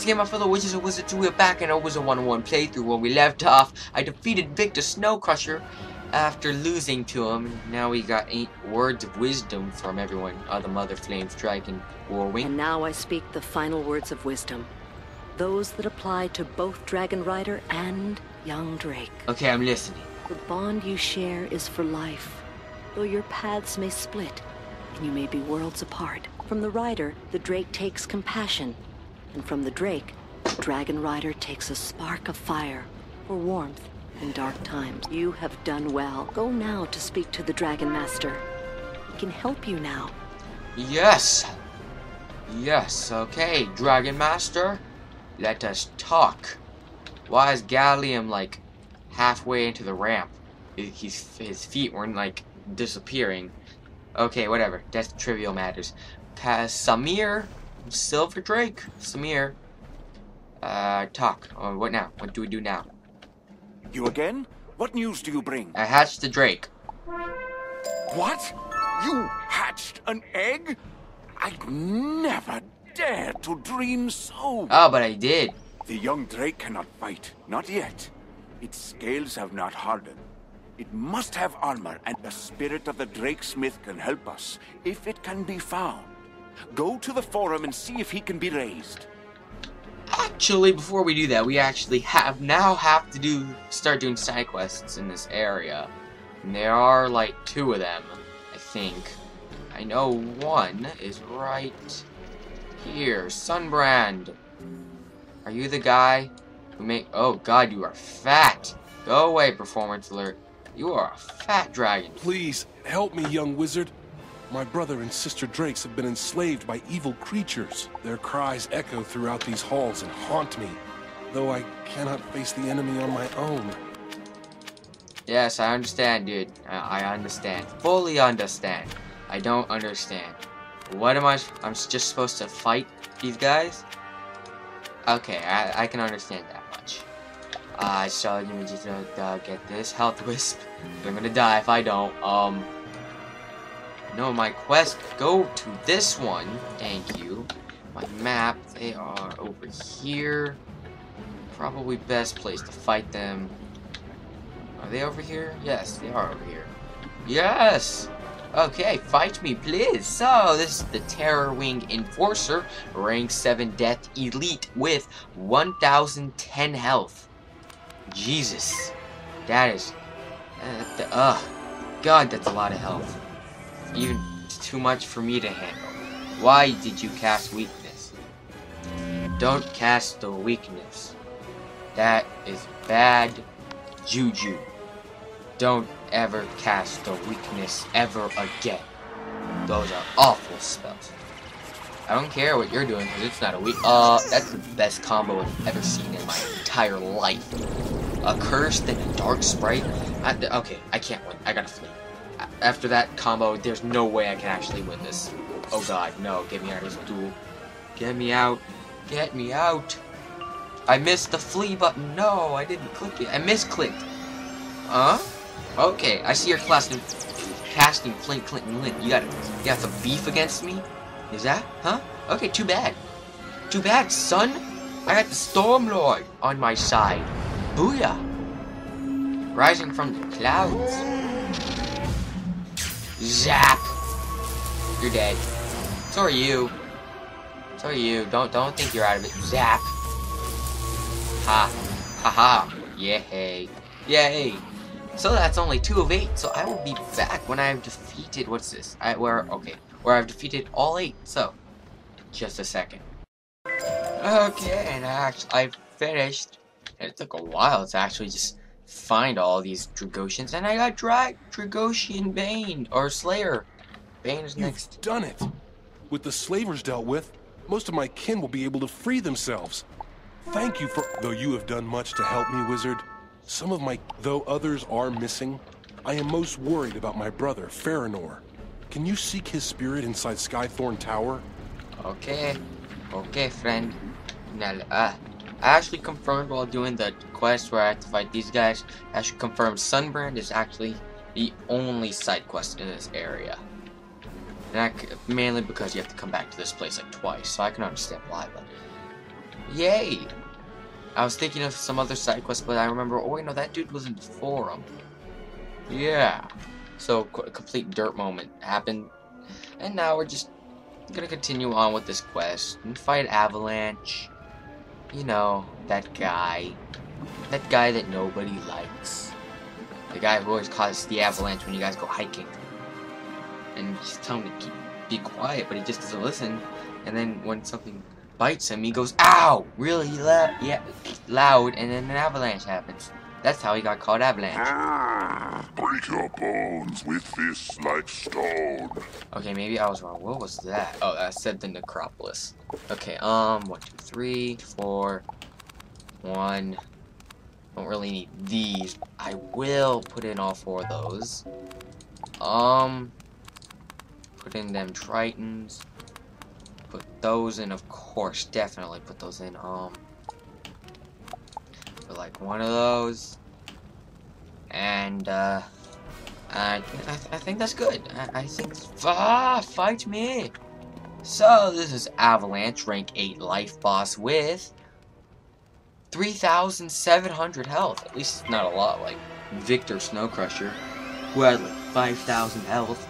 once again, my fellow witches and wizards, we are back in a Wizard 101 playthrough where we left off. I defeated Victor Snowcrusher after losing to him. Now we got eight words of wisdom from everyone. Uh, the Mother Flames Dragon Warwing. And now I speak the final words of wisdom. Those that apply to both Dragon Rider and young Drake. Okay, I'm listening. The bond you share is for life. Though your paths may split, and you may be worlds apart. From the Rider, the Drake takes compassion. And from the Drake, Dragon Rider takes a spark of fire for warmth in dark times. You have done well. Go now to speak to the Dragon Master. He can help you now. Yes! Yes, okay, Dragon Master. Let us talk. Why is Gallium like halfway into the ramp? His, his feet weren't like disappearing. Okay, whatever. That's trivial matters. Samir, Silver Drake, Samir. Uh, talk. Uh, what now? What do we do now? You again? What news do you bring? I hatched the Drake. What? You hatched an egg? I'd never dare to dream so. Oh, but I did. The young Drake cannot fight. Not yet. Its scales have not hardened. It must have armor, and the spirit of the Drake Smith can help us, if it can be found. Go to the forum and see if he can be raised. Actually, before we do that, we actually have now have to do start doing side quests in this area. And there are like two of them, I think. I know one is right here. Sunbrand. Are you the guy who make? Oh God, you are fat. Go away, performance alert. You are a fat dragon. Please, help me, young wizard. My brother and sister Drakes have been enslaved by evil creatures. Their cries echo throughout these halls and haunt me, though I cannot face the enemy on my own. Yes, I understand, dude. I, I understand. Fully understand. I don't understand. What am I? I'm just supposed to fight these guys? Okay, I, I can understand that much. Uh, so let me just uh, get this health wisp. I'm gonna die if I don't. Um. No, my quest. Go to this one. Thank you. My map. They are over here. Probably best place to fight them. Are they over here? Yes, they are over here. Yes! Okay, fight me, please. So, this is the Terror Wing Enforcer, rank 7 Death Elite with 1010 health. Jesus. That is... Uh, the, uh, God, that's a lot of health. Even too much for me to handle. Why did you cast weakness? Don't cast the weakness. That is bad juju. Don't ever cast the weakness ever again. Those are awful spells. I don't care what you're doing because it's not a weak. Uh, that's the best combo I've ever seen in my entire life. A curse, then a dark sprite. I, okay, I can't win. I gotta flee. After that combo, there's no way I can actually win this. Oh god, no, get me out of this duel. Get me out. Get me out. I missed the flee button. No, I didn't click it. I misclicked. Huh? Okay, I see you're casting, casting Flint Clinton Lint. You got, you got some beef against me? Is that? Huh? Okay, too bad. Too bad, son. I got the Stormlord on my side. Booyah. Rising from the clouds. Zap. You're dead. So are you. So are you. Don't don't think you're out of it. Zap. Ha. Ha ha. Yay. Yay. So that's only two of eight. So I will be back when I have defeated. What's this? I where okay. Where I've defeated all eight. So, just a second. Okay, and I actually I've finished. It took a while to actually just find all these Draconians, and I got Dra Draconian Bane or Slayer. Bane is You've next. done it. With the slavers dealt with, most of my kin will be able to free themselves. Thank you for. Though you have done much to help me, wizard. Some of my. Though others are missing, I am most worried about my brother, Farinor. Can you seek his spirit inside Skythorn Tower? Okay, okay, friend. Now, uh, actually confirmed while doing the quest where I have to fight these guys. I actually confirmed Sunbrand is actually the only side quest in this area. And I mainly because you have to come back to this place like twice, so I can understand why, but Yay! I was thinking of some other side quests, but I remember, oh wait, no, that dude was in the forum. Yeah. So, a complete dirt moment happened. And now we're just gonna continue on with this quest and fight Avalanche. You know, that guy. That guy that nobody likes. The guy who always causes the avalanche when you guys go hiking. And just tell him to keep, be quiet, but he just doesn't listen. And then when something bites him, he goes, ow, really loud, yeah, loud, and then an avalanche happens. That's how he got called Avalanche. Ah, break your bones with this like stone. Okay, maybe I was wrong. What was that? Oh, I said the necropolis. Okay, um, one, two, three, four, one. Don't really need these. I will put in all four of those. Um, put in them tritons. Put those in, of course, definitely put those in. Um, like one of those. And, uh, I, I, th I think that's good. I, I think, ah, fight me. So, this is Avalanche, rank 8 life boss with 3,700 health. At least not a lot, like Victor Snowcrusher, who had like 5,000 health.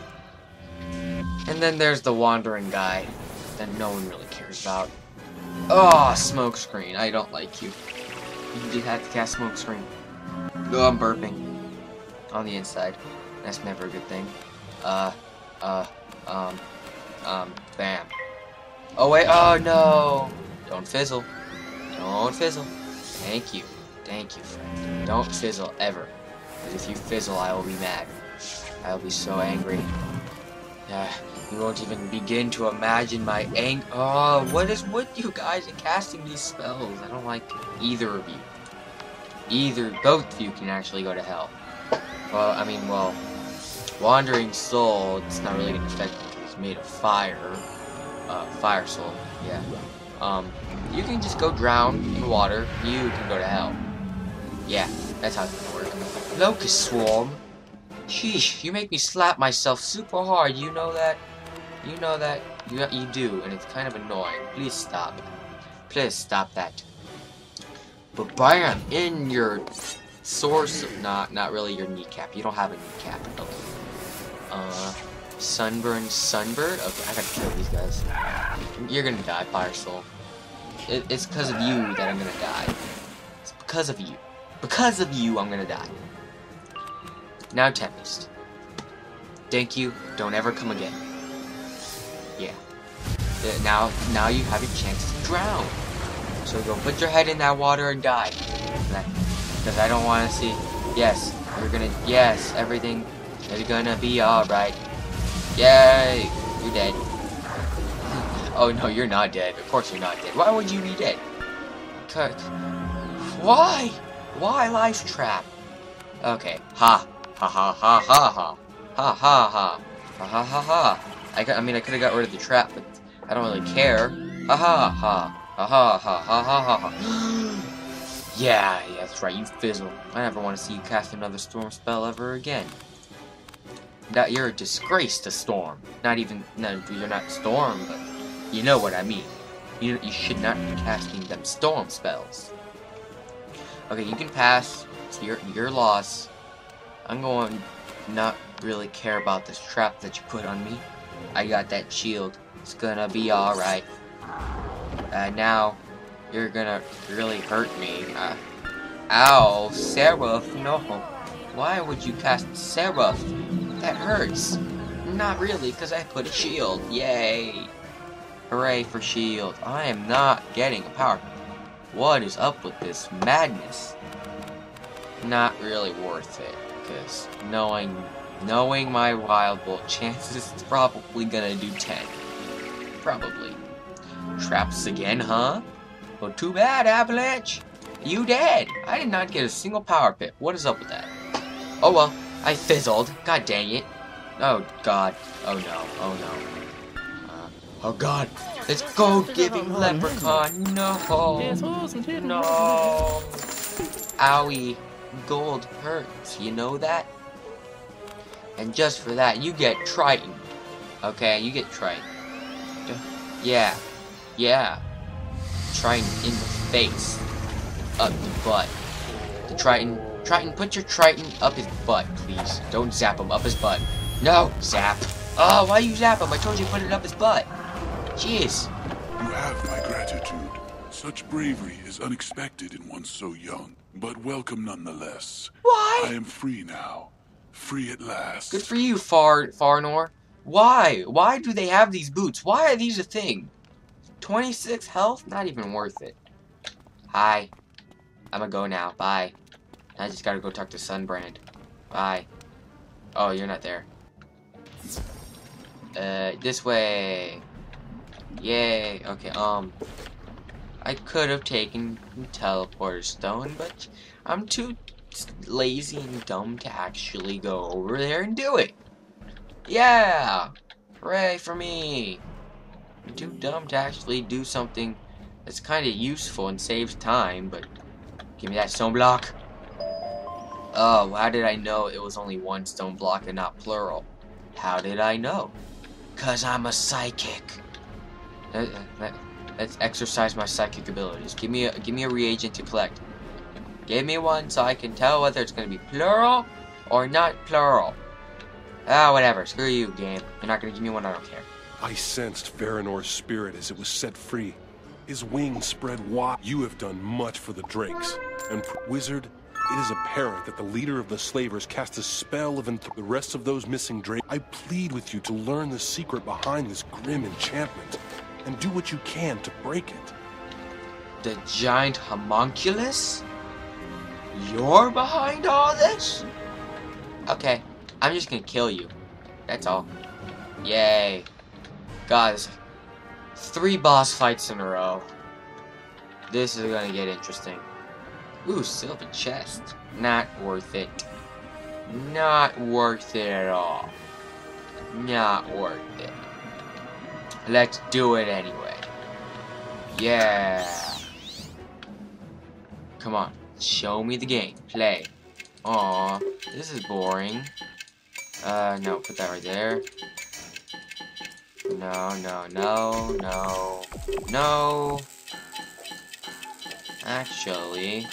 And then there's the Wandering guy that no one really cares about. Oh, smokescreen. I don't like you. You just have to cast smoke screen. Oh, I'm burping. On the inside. That's never a good thing. Uh, uh, um, um, bam. Oh wait, oh no! Don't fizzle. Don't fizzle. Thank you. Thank you, friend. Don't fizzle ever. Because if you fizzle, I will be mad. I will be so angry. Yeah, you won't even begin to imagine my ang- Oh, what is with you guys in casting these spells? I don't like either of you. Either, both of you can actually go to hell. Well, I mean, well, Wandering Soul, it's not really going to affect me because it's made of fire. Uh, fire Soul, yeah. Um, you can just go drown in water. You can go to hell. Yeah, that's how it's gonna work. Locust Swarm. Sheesh, you make me slap myself super hard. You know that? You know that? You, you do, and it's kind of annoying. Please stop. Please stop that. But bam! In your source of not not really your kneecap. You don't have a kneecap. Okay. Uh sunburn sunbird? Okay, I gotta kill these guys. You're gonna die, Fire Soul. It, it's because of you that I'm gonna die. It's because of you. Because of you, I'm gonna die. Now, Tempest. Thank you. Don't ever come again. Yeah. Uh, Now, now you have your chance to drown. So go put your head in that water and die. Because I don't want to see. Yes, you're gonna. Yes, everything is gonna be alright. Yay! You're dead. Oh no, you're not dead. Of course you're not dead. Why would you be dead? Cut. Why? Why life trap? Okay. Ha. Ha ha ha ha ha. Ha ha ha. Ha ha ha. I, got, I mean, I could have got rid of the trap, but I don't really care. Ha ha ha. Ha ha ha ha ha ha ha. Yeah, yeah, that's right. You fizzle. I never want to see you cast another storm spell ever again. That you're a disgrace to Storm. Not even, no, you're not Storm, but you know what I mean. You, you should not be casting them Storm spells. Okay, you can pass. It's your, your loss. I'm going to not really care about this trap that you put on me. I got that shield. It's gonna be alright. Uh, now, you're gonna really hurt me. Uh, ow, Seraph, no. Why would you cast Seraph? That hurts. Not really, because I put a shield. Yay. Hooray for shield. I am not getting a power. What is up with this madness? Not really worth it, because knowing knowing my wild bolt chances, it's probably gonna do 10. Probably. Traps again, huh? Well, too bad, Avalanche. You dead. I did not get a single power pip. What is up with that? Oh well, I fizzled. God dang it. Oh god. Oh no. Oh no. Uh, oh god. It's gold giving leprechaun. No. No. Owie. Gold hurts. You know that? And just for that, you get Triton. Okay, you get Triton. Yeah. Yeah. Triton in the face. Up the butt. The Triton. Triton, put your Triton up his butt, please. Don't zap him up his butt. No, zap. Oh, why you zap him? I told you put it up his butt. Jeez. You have my gratitude. Such bravery is unexpected in one so young, but welcome nonetheless. Why? I am free now. Free at last. Good for you, Far Farnor. Why? Why do they have these boots? Why are these a thing? 26 health? Not even worth it. Hi. I'm gonna go now. Bye. I just gotta go talk to Sunbrand. Bye. Oh, you're not there. Uh, this way. Yay. Okay, um. I could have taken teleporter stone, but I'm too lazy and dumb to actually go over there and do it. Yeah! Hooray for me! I'm too dumb to actually do something that's kind of useful and saves time, but give me that stone block. Oh, how did I know it was only one stone block and not plural? How did I know? Cause I'm a psychic. Let, let, let's exercise my psychic abilities. Give me a give me a reagent to collect. Give me one so I can tell whether it's gonna be plural or not plural. Ah, whatever. Screw you, game. You're not gonna give me one. I don't care. I sensed Varanor's spirit as it was set free. His wings spread wide. You have done much for the Drakes. And, Wizard, it is apparent that the leader of the slavers cast a spell of enth- the rest of those missing Drakes. I plead with you to learn the secret behind this grim enchantment and do what you can to break it. The giant homunculus? You're behind all this? Okay, I'm just gonna kill you. That's all. Yay. Guys, three boss fights in a row. This is gonna get interesting. Ooh, silver chest. Not worth it. Not worth it at all. Not worth it. Let's do it anyway. Yeah. Come on. Show me the game. Play. Aw, this is boring. Uh, no, put that right there. No, no, no, no, no. Actually,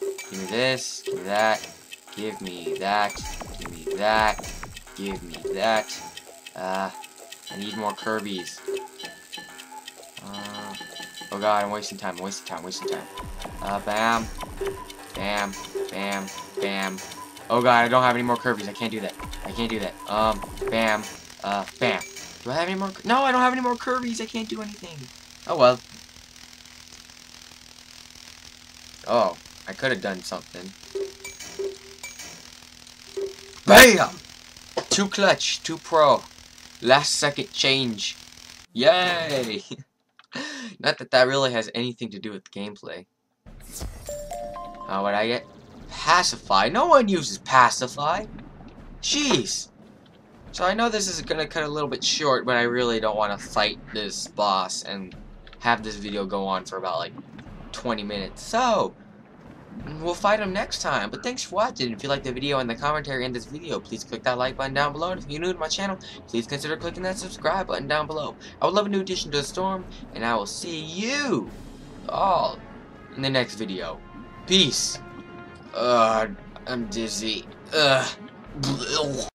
give me this, give me that, give me that, give me that, give me that. Uh, I need more Kirby's. Uh, oh god, I'm wasting time, I'm wasting time, wasting time. Uh, bam, bam, bam, bam. Oh god, I don't have any more Kirby's, I can't do that. I can't do that. Um, bam, uh, bam. Do I have any more? No, I don't have any more Kirby's, I can't do anything. Oh well. Oh, I could have done something. BAM! Too clutch, too pro. Last second change. Yay! Not that that really has anything to do with gameplay. How would I get? Pacify? No one uses Pacify. Jeez. So I know this is gonna cut a little bit short, but I really don't want to fight this boss and have this video go on for about like 20 minutes. So, we'll fight him next time. But thanks for watching. If you like the video and the commentary in this video, please click that like button down below. And if you're new to my channel, please consider clicking that subscribe button down below. I would love a new addition to the storm, and I will see you all in the next video. Peace. Ugh, I'm dizzy. Ugh.